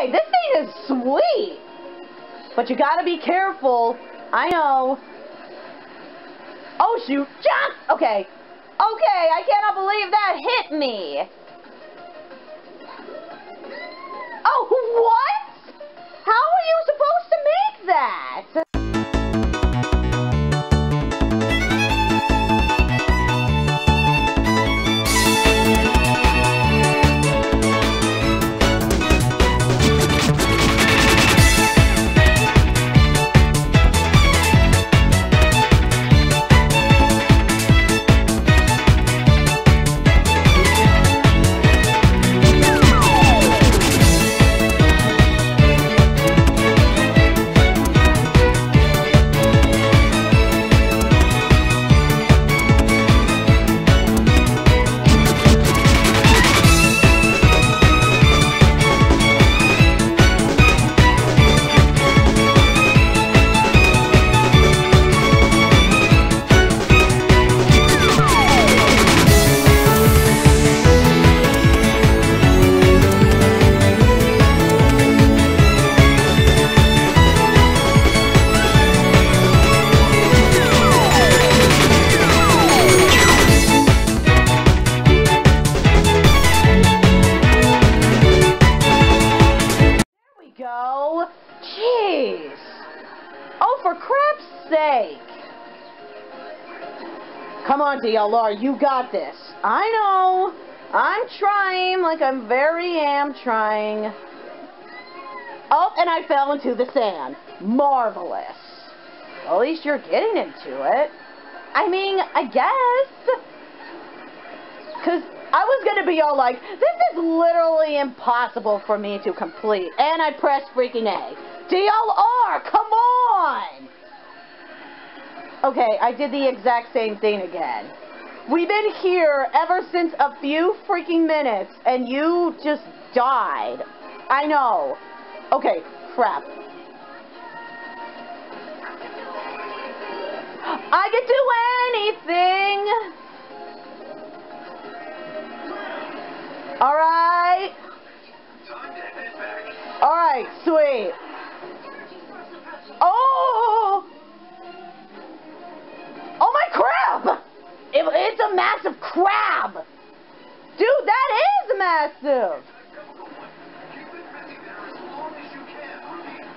Okay, this thing is sweet. But you gotta be careful. I know. Oh shoot, jump! Okay. Okay, I cannot believe that hit me. Oh, what? Come on, DLR, you got this. I know. I'm trying, like I'm very am trying. Oh, and I fell into the sand. Marvelous. Well, at least you're getting into it. I mean, I guess. Because I was going to be all like, this is literally impossible for me to complete. And I pressed freaking A. DLR, come on! Okay, I did the exact same thing again. We've been here ever since a few freaking minutes, and you just died. I know. Okay, crap. I can do anything! Alright. Alright, sweet. It's a massive crab! Dude, that is massive!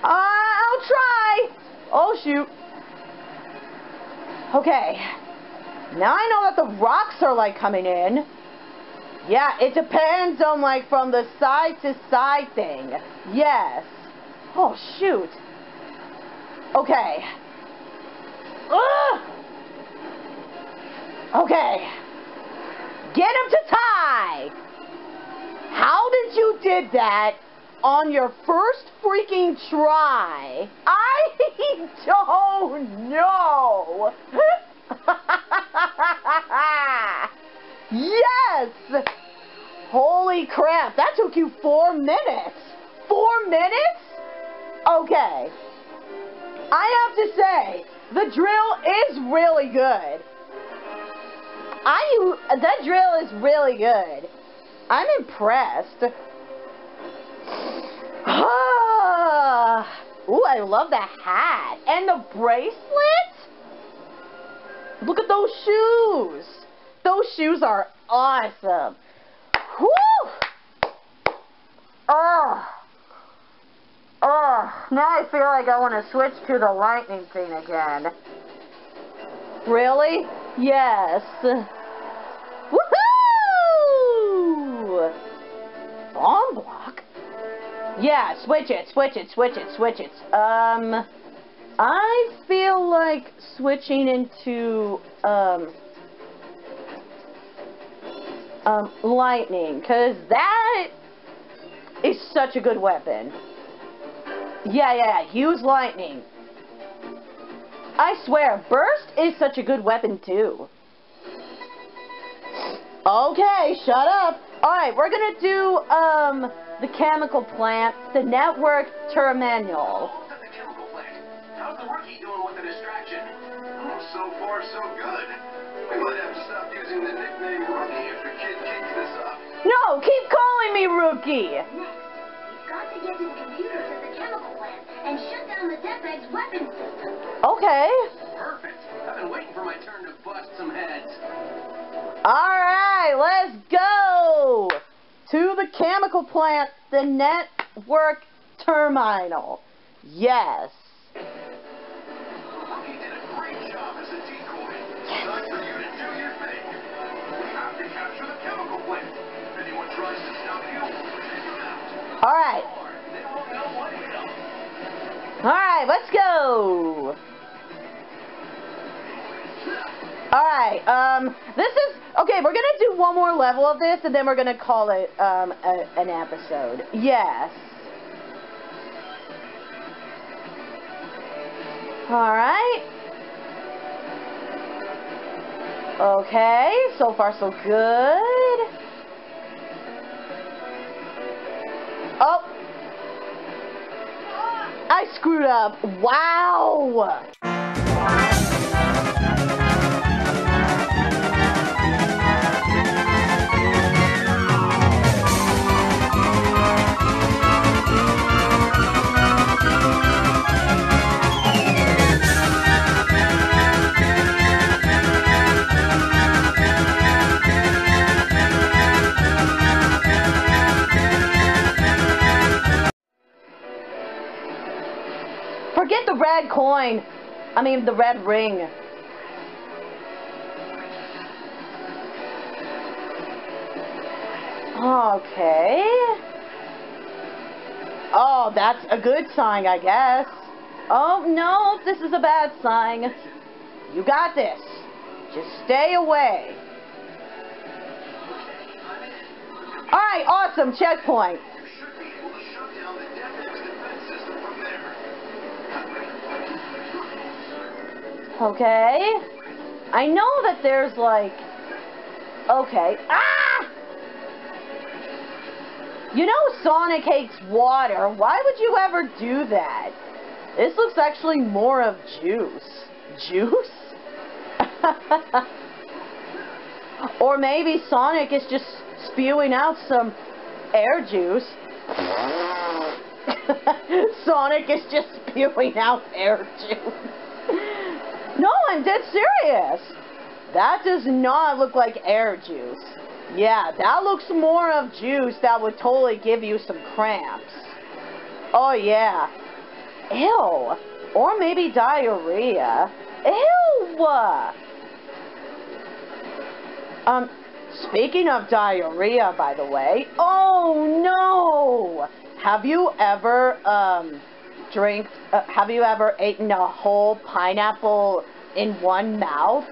Uh, I'll try! Oh shoot. Okay. Now I know that the rocks are like coming in. Yeah, it depends on like from the side to side thing. Yes. Oh shoot. Okay. Ugh! Okay. Get him to tie. How did you did that on your first freaking try? I don't know. Yes! Holy crap, that took you four minutes. Four minutes? Okay. I have to say, the drill is really good. I that drill is really good. I'm impressed. Ooh, I love the hat. And the bracelet? Look at those shoes. Those shoes are awesome. Whew! Oh. Oh, now I feel like I want to switch to the lightning thing again. Really? Yes. Yeah, switch it, switch it, switch it, switch it. Um, I feel like switching into, um, um, lightning, because that is such a good weapon. Yeah, yeah, use lightning. I swear, burst is such a good weapon, too. Okay, shut up. Alright, we're gonna do, um, the chemical plant, the network terminal. How's the rookie doing with the distraction? Oh, so far, so good. We might have to stop using the nickname Rookie if the kid keeps this up. No, keep calling me Rookie. Next, you've got to get to the Red's weapon system. Okay. Perfect. I've been waiting for my turn to bust some heads. Alright, let's go to the chemical plant, the network terminal. Yes. Rookie did a great job as a decoy. Time for you to do your thing. We have to capture the chemical plant. If anyone tries to stop you, take them out. Alright. Or they won't know what hit 'em. Alright, let's go. Alright, um, this is, okay, we're gonna do one more level of this, and then we're gonna call it, um, a, an episode. Yes. Alright. Okay, so far so good. Oh, I screwed up. Wow. Red coin. I mean, the red ring. Okay. Oh, that's a good sign, I guess. Oh, no, this is a bad sign. You got this. Just stay away. Alright, awesome. Checkpoint. Okay. I know that there's like. Okay. Ah! You know Sonic hates water. Why would you ever do that? This looks actually more of juice. Juice? or maybe Sonic is just spewing out some air juice. Sonic is just spewing out air juice. I'm dead serious. That does not look like air juice. Yeah, that looks more of juice that would totally give you some cramps. Oh, yeah. Ew. Or maybe diarrhea. Ew. Um, speaking of diarrhea, by the way. Oh, no. Have you ever, um, drink, uh, have you ever eaten a whole pineapple in one mouth?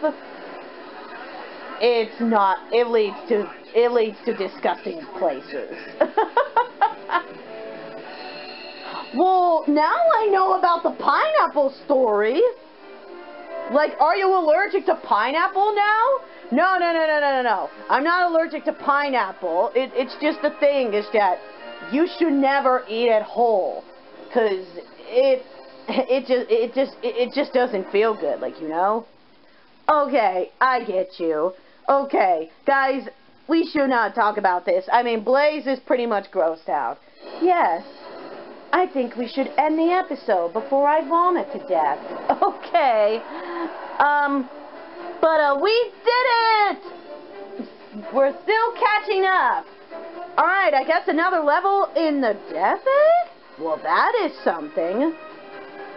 It's not, it leads to, it leads to disgusting places. well, now I know about the pineapple story. Like, are you allergic to pineapple now? No, no, no, no, no, no, no. I'm not allergic to pineapple. It, it's just the thing is that you should never eat it whole, cause it, it just, it just, it, just doesn't feel good. Like you know. Okay, I get you. Okay, guys, we should not talk about this. I mean, Blaze is pretty much grossed out. Yes. I think we should end the episode before I vomit to death. Okay. Um, but uh, we did it! We're still catching up. Alright, I guess another level in the Egg? Well, that is something.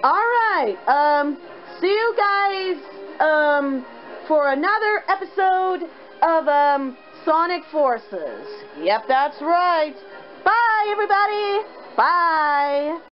Alright, um, see you guys, um, for another episode of, um, Sonic Forces. Yep, that's right. Bye, everybody. Bye.